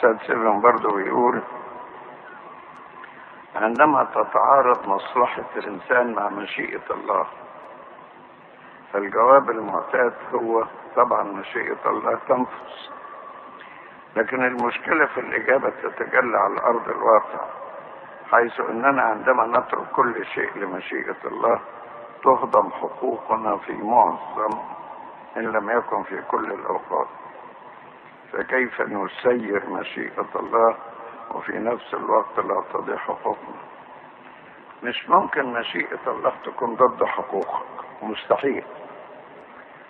ساد سيفن برضه بيقول عندما تتعارض مصلحة الإنسان مع مشيئة الله فالجواب المعتاد هو طبعا مشيئة الله تنفذ لكن المشكلة في الإجابة تتجلى على أرض الواقع حيث أننا عندما نترك كل شيء لمشيئة الله تهضم حقوقنا في معظم إن لم يكن في كل الأوقات. فكيف نسير مشيئة الله وفي نفس الوقت لا تضيع حقوقنا مش ممكن مشيئة الله تكون ضد حقوقك. مستحيل.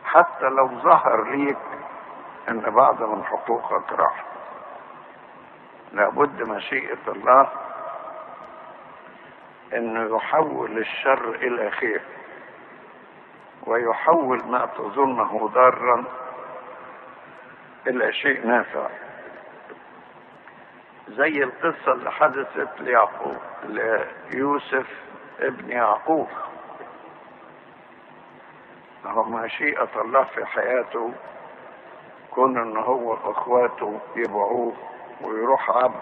حتى لو ظهر ليك إن بعض من حقوقك راح. لابد مشيئة الله إنه يحول الشر إلى خير. ويحول ما تظنه ضارا إلى شيء نافع. زي القصة اللي حدثت ليعقوب ليوسف ابن يعقوب. هو مشيئة الله في حياته كون ان هو اخواته يبيعوه ويروح عبد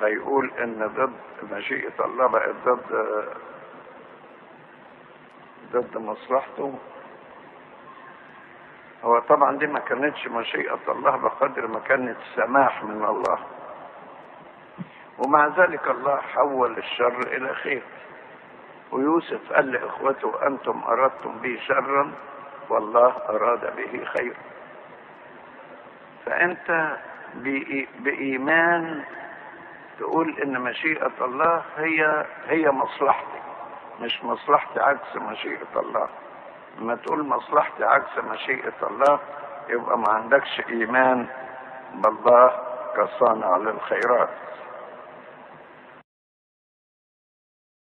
هيقول إن ضد مشيئة الله بقت ضد ضد مصلحته. هو طبعا دي ما كانتش مشيئة الله بقدر ما كانت سماح من الله. ومع ذلك الله حول الشر إلى خير. ويوسف قال لإخوته أنتم أردتم بي شرا والله أراد به خيرا. فأنت بإيمان تقول إن مشيئة الله هي هي مصلحتي مش مصلحتي عكس مشيئة الله. لما تقول مصلحتي عكس مشيئة الله يبقى ما عندكش إيمان بالله كصانع للخيرات.